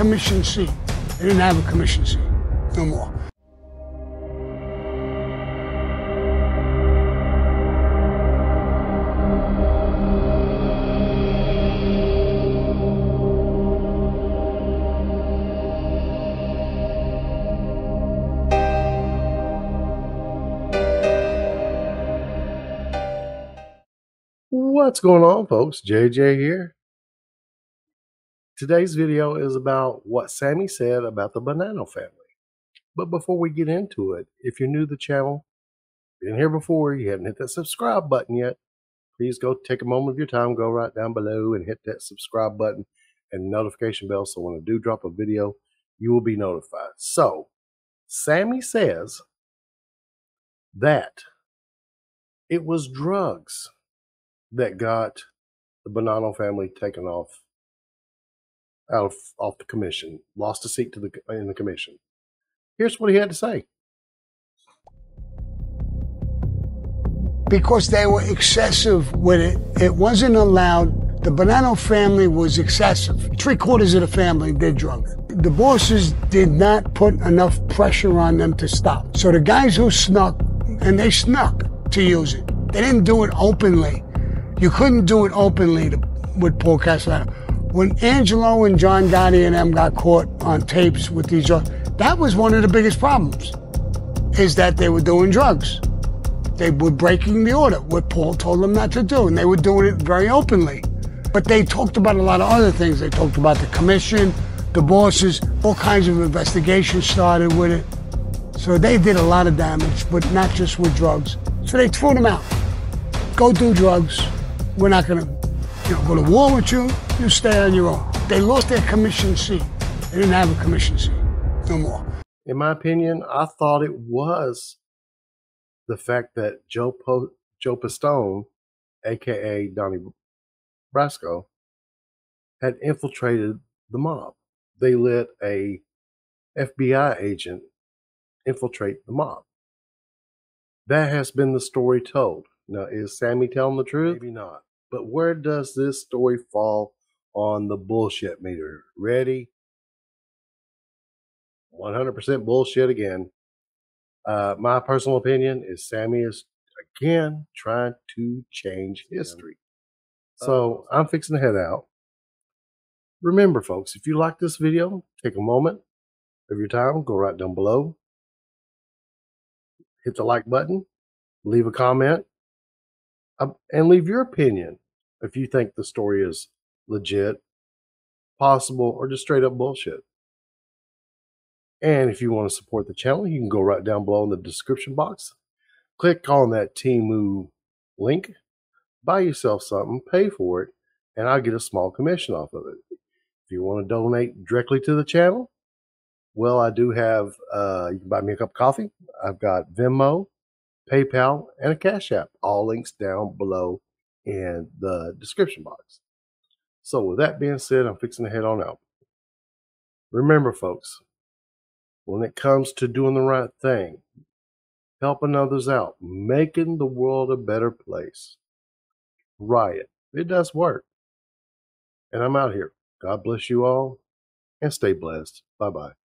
commission seat. They didn't have a commission seat. No more. What's going on, folks? JJ here. Today's video is about what Sammy said about the Bonanno family. But before we get into it, if you're new to the channel, been here before, you haven't hit that subscribe button yet, please go take a moment of your time, go right down below and hit that subscribe button and notification bell so when I do drop a video, you will be notified. So, Sammy says that it was drugs that got the Bonanno family taken off out of off the commission, lost a seat to the in the commission. Here's what he had to say. Because they were excessive with it, it wasn't allowed. The Bonanno family was excessive. Three quarters of the family did drugs. The bosses did not put enough pressure on them to stop. So the guys who snuck, and they snuck to use it, they didn't do it openly you couldn't do it openly to, with Paul Castellano. When Angelo and John Gotti and them got caught on tapes with these drugs, that was one of the biggest problems, is that they were doing drugs. They were breaking the order, what Paul told them not to do, and they were doing it very openly. But they talked about a lot of other things. They talked about the commission, the bosses, all kinds of investigations started with it. So they did a lot of damage, but not just with drugs. So they threw them out. Go do drugs. We're not going to you know, go to war with you. You stay on your own. They lost their commission seat. They didn't have a commission seat. No more. In my opinion, I thought it was the fact that Joe po- Joe Pistone, aka Donnie Brasco, had infiltrated the mob. They let a FBI agent infiltrate the mob. That has been the story told. Now, is Sammy telling the truth? Maybe not. But where does this story fall on the bullshit meter? Ready? 100% bullshit again. Uh, my personal opinion is Sammy is again trying to change history. So I'm fixing to head out. Remember, folks, if you like this video, take a moment of your time, go right down below, hit the like button, leave a comment, um, and leave your opinion if you think the story is legit, possible, or just straight up bullshit. And if you want to support the channel, you can go right down below in the description box. Click on that Temu link, buy yourself something, pay for it, and I'll get a small commission off of it. If you want to donate directly to the channel, well, I do have, uh, you can buy me a cup of coffee. I've got Venmo, PayPal, and a Cash App. All links down below in the description box. So, with that being said, I'm fixing to head on out. Remember, folks, when it comes to doing the right thing, helping others out, making the world a better place, riot, it does work. And I'm out here. God bless you all and stay blessed. Bye bye.